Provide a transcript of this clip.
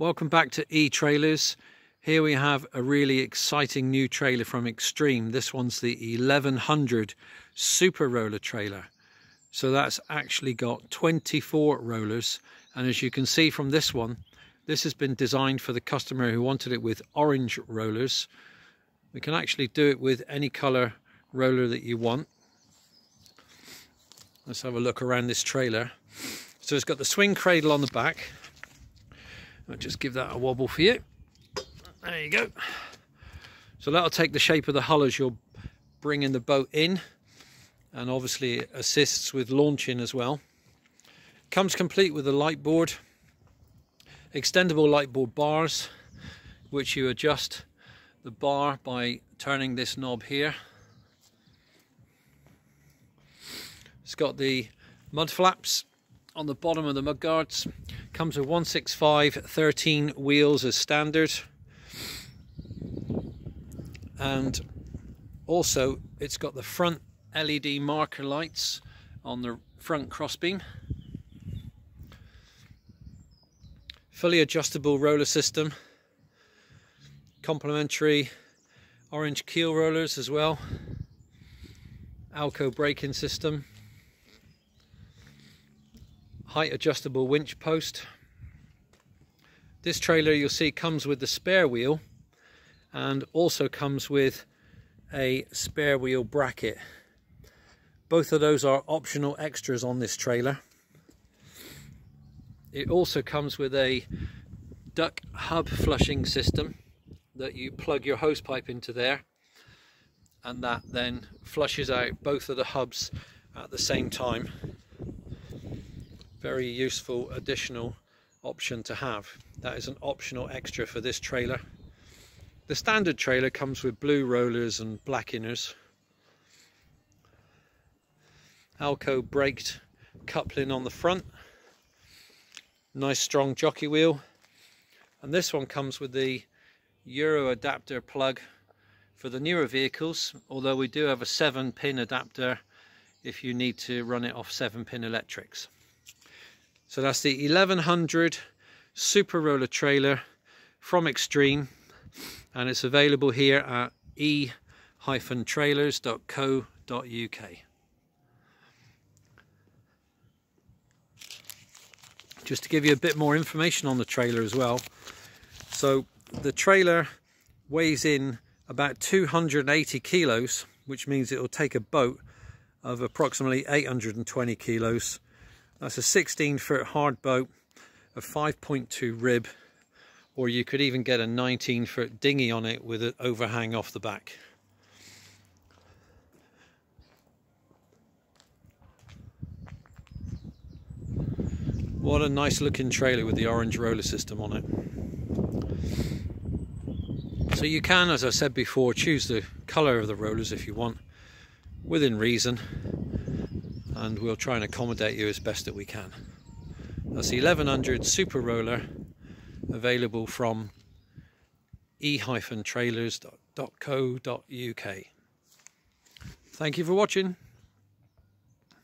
Welcome back to E-Trailers. Here we have a really exciting new trailer from Extreme. This one's the 1100 Super Roller trailer. So that's actually got 24 rollers. And as you can see from this one, this has been designed for the customer who wanted it with orange rollers. We can actually do it with any color roller that you want. Let's have a look around this trailer. So it's got the swing cradle on the back. I'll just give that a wobble for you. There you go. So that'll take the shape of the hull as you're bringing the boat in and obviously assists with launching as well. Comes complete with a light board, extendable light board bars which you adjust the bar by turning this knob here. It's got the mud flaps on the bottom of the mud guards. Comes with 165 13 wheels as standard. And also it's got the front LED marker lights on the front crossbeam. Fully adjustable roller system. Complementary orange keel rollers as well. Al-Ko braking system height adjustable winch post. This trailer you'll see comes with the spare wheel and also comes with a spare wheel bracket. Both of those are optional extras on this trailer. It also comes with a duck hub flushing system that you plug your hose pipe into there and that then flushes out both of the hubs at the same time very useful additional option to have. That is an optional extra for this trailer. The standard trailer comes with blue rollers and black inners. Al-Ko braked coupling on the front. Nice strong jockey wheel. And this one comes with the Euro adapter plug for the newer vehicles, although we do have a 7 pin adapter if you need to run it off 7 pin electrics. So that's the 1100 Super Roller trailer from Extreme and it's available here at e-trailers.co.uk. Just to give you a bit more information on the trailer as well. So the trailer weighs in about 280 kilos, which means it will take a boat of approximately 820 kilos that's a 16 foot hard boat, a 5.2 rib, or you could even get a 19 foot dinghy on it with an overhang off the back. What a nice looking trailer with the orange roller system on it. So you can, as I said before, choose the colour of the rollers if you want, within reason and we'll try and accommodate you as best that we can. That's the 1100 Super Roller available from e-trailers.co.uk. Thank you for watching.